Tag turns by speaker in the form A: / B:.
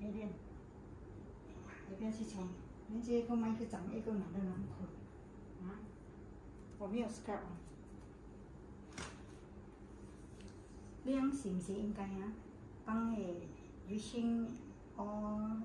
A: A 练，要不要去冲？你这个麦去长，一个男的男裤。啊？我没有时间啊。量是不是应该啊？帮诶，女性哦。